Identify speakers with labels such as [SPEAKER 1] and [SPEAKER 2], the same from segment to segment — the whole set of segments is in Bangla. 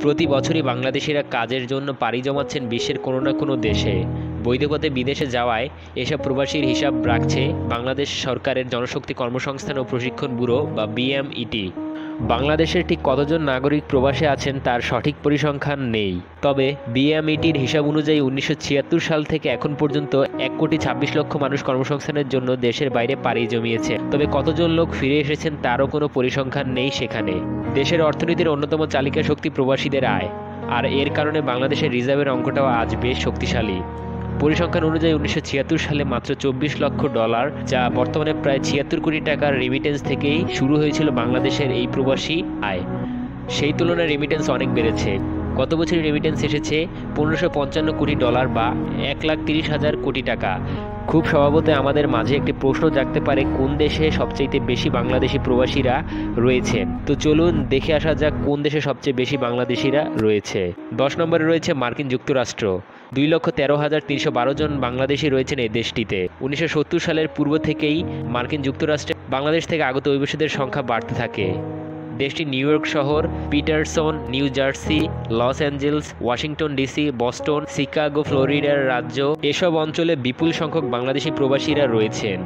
[SPEAKER 1] প্রতি বছরই বাংলাদেশিরা কাজের জন্য পাড়ি জমাচ্ছেন বিশ্বের কোনো না কোনো দেশে। বৈধ পথে বিদেশে যাওয়ায় এসব প্রবাসীর হিসাব রাখছে বাংলাদেশ সরকারের জনশক্তি কর্মসংস্থান ও প্রশিক্ষণ ব্যুরো বা বিএমইটি বাংলাদেশের ঠিক কতজন নাগরিক প্রবাসে আছেন তার সঠিক পরিসংখ্যান নেই। তবে বিএমইটির হিসাব অনুযায়ী উনিশশো ছিয়াত্তর সাল থেকে এখন পর্যন্ত এক কোটি ছাব্বিশ লক্ষ মানুষ কর্মসংস্থানের জন্য দেশের বাইরে পাড়ি জমিয়েছে। তবে কতজন লোক ফিরে এসেছেন তারও কোনো পরিসংখ্যান নেই সেখানে। দেশের অর্থনীতির অন্যতম চালিকা শক্তি প্রবাসীদের আয়। আর এর কারণে বাংলাদেশের রিজার্ভের অঙ্কটাও আজ বেশ শক্তিশালী। পরিসংখ্যান অনুযায়ী উনিশশো ছিয়াত্তর সালে মাত্র চব্বিশ লক্ষ ডলার, যা বর্তমানে প্রায় ছিয়াত্তর কোটি টাকার রেমিটেন্স থেকেই শুরু হয়েছিল বাংলাদেশের এই প্রবাসী আয়। সেই তুলনায় রেমিটেন্স অনেক বেড়েছে। গত বছর রেমিটেন্স এসেছে পনেরোশো পঞ্চান্ন কোটি ডলার বা এক লাখ তিরিশ হাজার কোটি টাকা। খুব স্বভাবত আমাদের মাঝে একটি প্রশ্ন জাগতে পারে, কোন দেশে সবচেয়ে বেশি বাংলাদেশি প্রবাসীরা রয়েছে? তো চলুন দেখে আসা যাক কোন দেশে সবচেয়ে বেশি বাংলাদেশিরা রয়েছে। দশ নম্বরে রয়েছে মার্কিন যুক্তরাষ্ট্র। দুই লক্ষ তেরো হাজার তিনশো বারো জন বাংলাদেশি রয়েছেন এই দেশটিতে। উনিশশো সত্তর সালের পূর্ব থেকেই মার্কিন যুক্তরাষ্ট্রে বাংলাদেশ থেকে আগত অভিবাসীদের সংখ্যা বাড়তে থাকে। দেশটি নিউ ইয়র্ক শহর, Paterson, New Jersey, Los Angeles, Washington DC, Boston, Chicago, ফ্লোরিডার রাজ্য, এসব অঞ্চলে বিপুল সংখ্যক বাংলাদেশি প্রবাসীরা রয়েছেন।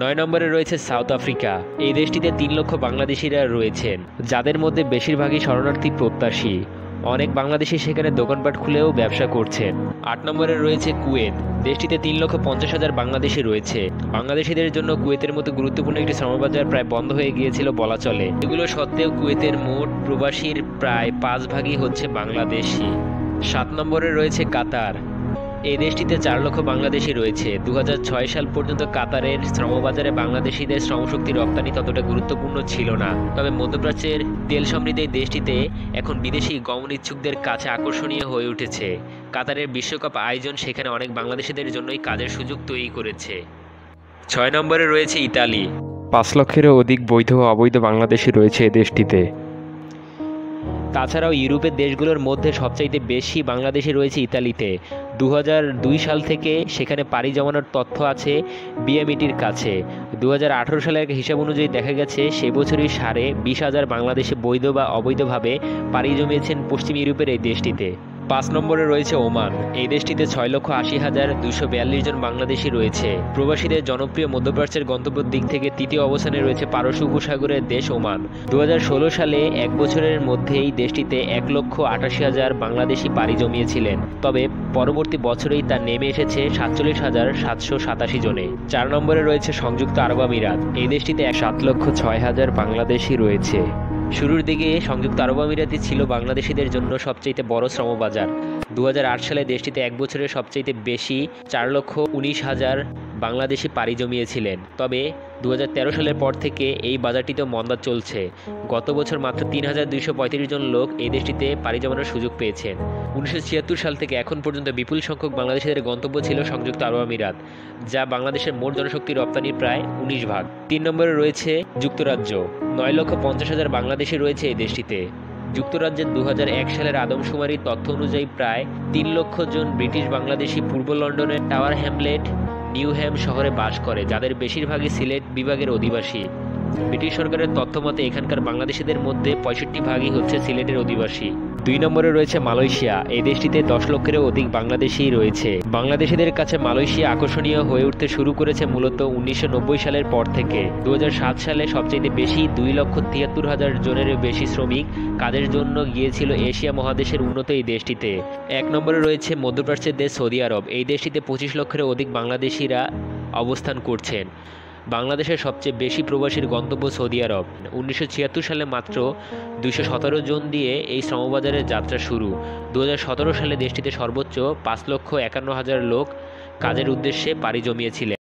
[SPEAKER 1] নয় নম্বরে রয়েছে সাউথ আফ্রিকা। এই দেশটিতে তিন লক্ষ বাংলাদেশিরা রয়েছেন, যাদের মধ্যে বেশিরভাগই শরণার্থী প্রত্যাশী। অনেক বাংলাদেশি সেখানে দোকানপাট খুলেও ব্যবসা করছেন। আট নম্বরে রয়েছে কুয়েত। দেশটিতে তিন লক্ষ পঞ্চাশ হাজার বাংলাদেশি রয়েছে। বাংলাদেশিদের জন্য কুয়েতের মতো গুরুত্বপূর্ণ একটি শ্রমবাজার প্রায় বন্ধ হয়ে গিয়েছিল বলা চলে। এগুলো সত্ত্বেও কুয়েতের মোট প্রবাসীর প্রায় পাঁচ ভাগই হচ্ছে বাংলাদেশি। সাত নম্বরে রয়েছে কাতার। এই দেশটিতে চার লক্ষ বাংলাদেশি রয়েছে। দু হাজার ছয় সাল পর্যন্ত কাতারের শ্রমবাজারে বাংলাদেশিদের শ্রমশক্তি রপ্তানি ততটা গুরুত্বপূর্ণ ছিল না। তবে মধ্যপ্রাচ্যের তেল সমৃদ্ধ এই দেশটিতে এখন বিদেশি গমন ইচ্ছুকদের কাছে আকর্ষণীয় হয়ে উঠেছে। কাতারের বিশ্বকাপ আয়োজন সেখানে অনেক বাংলাদেশিদের জন্যই কাজের সুযোগ তৈরি করেছে। ছয় নম্বরে রয়েছে ইতালি।
[SPEAKER 2] পাঁচ লক্ষেরও অধিক বৈধ ও অবৈধ বাংলাদেশি রয়েছে এ দেশটিতে।
[SPEAKER 1] তাছাড়াও ইউরোপের দেশগুলোর মধ্যে সবচাইতে বেশি বাংলাদেশে রয়েছে ইতালিতে। দু হাজার দুই সাল থেকে সেখানে পাড়ি জমানোর তথ্য আছে বিএমইটির কাছে। দু হাজার আঠেরো সালের হিসাব অনুযায়ী দেখা গেছে, সে বছরই সাড়ে বিশ হাজার বাংলাদেশে বৈধ বা অবৈধভাবে পাড়ি জমিয়েছেন পশ্চিম ইউরোপের এই দেশটিতে। পাঁচ নম্বরে রয়েছে ওমান। এই দেশটিতে ছয় লক্ষ আশি হাজার দুইশো বিয়াল্লিশ জন বাংলাদেশি রয়েছে। প্রবাসীদের জনপ্রিয় মধ্যপ্রাচ্যের গন্তব্যের দিক থেকে তৃতীয় অবস্থানে রয়েছে পারস্য উপসাগরের দেশ ওমান। দু হাজার ষোলো সালে এক বছরের মধ্যেই দেশটিতে এক লক্ষ আটাশি হাজার বাংলাদেশি পাড়ি জমিয়েছিলেন। তবে পরবর্তী বছরেই তা নেমে এসেছে সাতচল্লিশ হাজার সাতশো সাতাশি জনে। চার নম্বরে রয়েছে সংযুক্ত আরব আমিরাত। এই দেশটিতে সাত লক্ষ ছয় হাজার বাংলাদেশি রয়েছে। শুরুর দিকে সংযুক্ত আরব আমিরাতি ছিল বাংলাদেশিদের জন্য সবচেয়ে বড় শ্রম শ্রমবাজার দু সালে দেশটিতে এক বছরে সবচেয়ে বেশি চার লক্ষ উনিশ হাজার বাংলাদেশি পাড়ি জমিয়েছিলেন। তবে দু হাজার তেরো সালের পর থেকে এই বাজারটিতে মন্দা চলছে। গত বছর মাত্র তিন হাজার দুইশো পঁয়ত্রিশ জন লোক এই দেশটিতে পাড়ি জমানোর সুযোগ পেয়েছেন। উনিশশো ছিয়াত্তর সাল থেকে এখন পর্যন্ত বিপুল সংখ্যক বাংলাদেশিদের গন্তব্য ছিল সংযুক্ত আরব আমিরাত, যা বাংলাদেশের মোট জনশক্তি রপ্তানির প্রায় উনিশ ভাগ। তিন নম্বরে রয়েছে যুক্তরাজ্য। নয় লক্ষ পঞ্চাশ হাজার বাংলাদেশি রয়েছে এই দেশটিতে। যুক্তরাজ্যের দু এক সালের আদমশুমারির তথ্য অনুযায়ী প্রায় তিন লক্ষ জন ব্রিটিশ বাংলাদেশি পূর্ব লন্ডনের টাওয়ার হ্যামলেট নিউহ্যাম শহরে বাস করে, যাদের বেশিরভাগই সিলেট বিভাগের অধিবাসী। ব্রিটিশ সরকারের তথ্য মতে, এখানকার বাংলাদেশিদের মধ্যে পঁয়ষট্টি ভাগই হচ্ছে সিলেটের অধিবাসী। দুই নম্বরে রয়েছে মালয়েশিয়া। এই দেশটিতে দশ লক্ষেরও অধিক বাংলাদেশি রয়েছে। বাংলাদেশিদের কাছে মালয়েশিয়া আকর্ষণীয় হয়ে উঠতে শুরু করেছে মূলত উনিশশো নব্বই সালের পর থেকে। দু হাজার সাত সালে সবচেয়ে বেশি দুই লক্ষ তিয়াত্তর হাজার জনের বেশি শ্রমিক কাজের জন্য গিয়েছিল এশিয়া মহাদেশের উন্নত এই দেশটিতে। এক নম্বরে রয়েছে মধ্যপ্রাচ্যের দেশ সৌদি আরব। এই দেশটিতে পঁচিশ লক্ষেরও অধিক বাংলাদেশিরা অবস্থান করছেন। বাংলাদেশের সবচেয়ে বেশি প্রবাসীর গন্তব্য সৌদি আরব। উনিশশো ছিয়াত্তর সালে মাত্র দুইশো সতেরো জন দিয়ে এই শ্রমবাজারের যাত্রা শুরু। দু হাজার সতেরো সালে দেশটিতে সর্বোচ্চ পাঁচ লক্ষ একান্ন হাজার লোক কাজের উদ্দেশ্যে পাড়ি জমিয়েছিলেন।